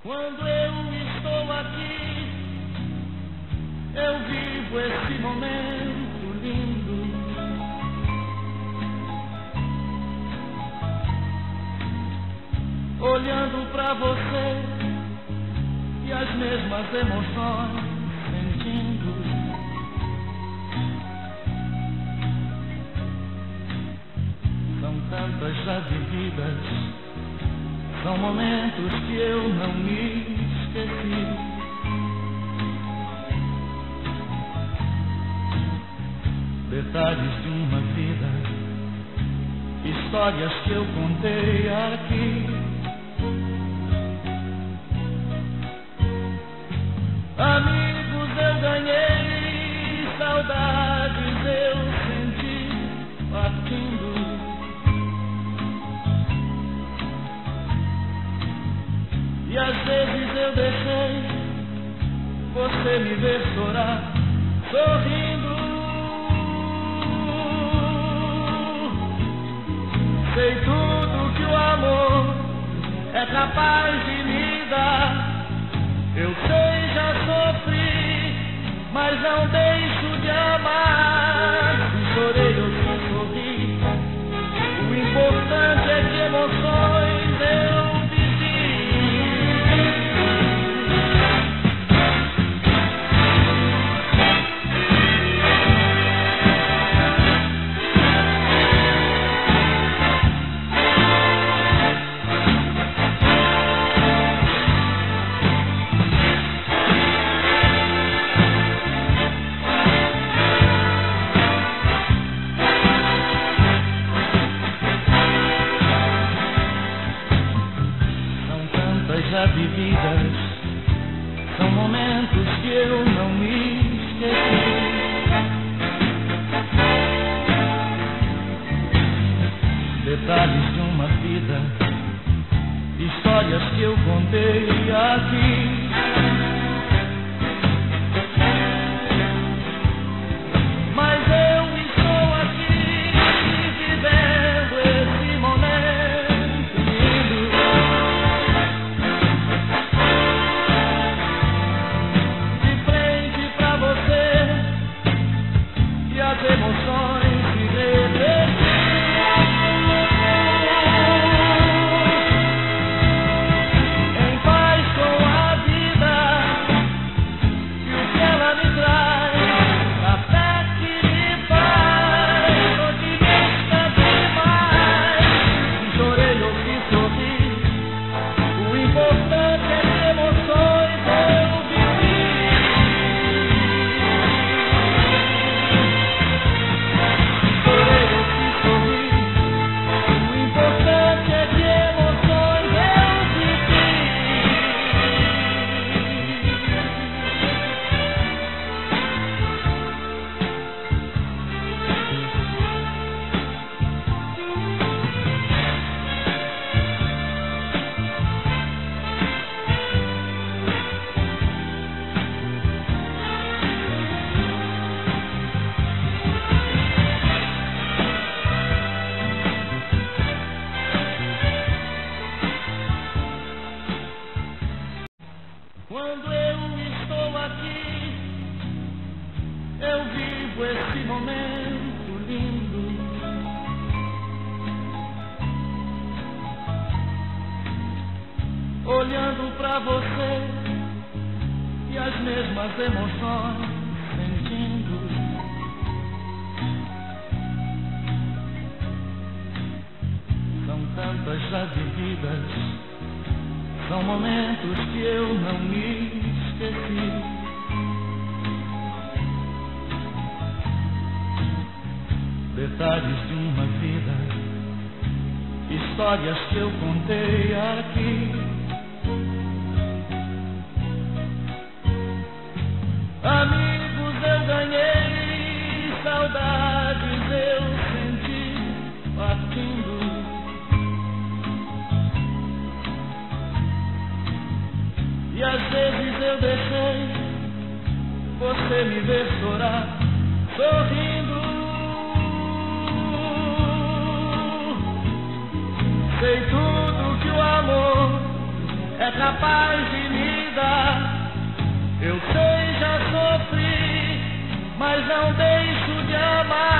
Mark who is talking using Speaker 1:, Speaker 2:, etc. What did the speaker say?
Speaker 1: Quando eu estou aqui, eu vivo esse momento lindo. Olhando pra você e as mesmas emoções sentindo. São tantas já vividas são momentos que eu não me esqueci. Detalhes de uma vida, histórias que eu contei aqui. Amigos eu ganhei, você me ver chorar, sorrindo. Sei tudo que o amor é capaz de me dar. Eu sei, já sofri, mas não deixo de amar. Histórias que eu contei aqui. Quando eu estou aqui, eu vivo esse momento lindo. Olhando pra você e as mesmas emoções sentindo. São tantas já vividas. São momentos que eu não me esqueci. Detalhes de uma vida, histórias que eu contei aqui. Você me ver chorar, sorrindo. Sei tudo que o amor é capaz de me dar. Eu sei, já sofri, mas não deixo de amar.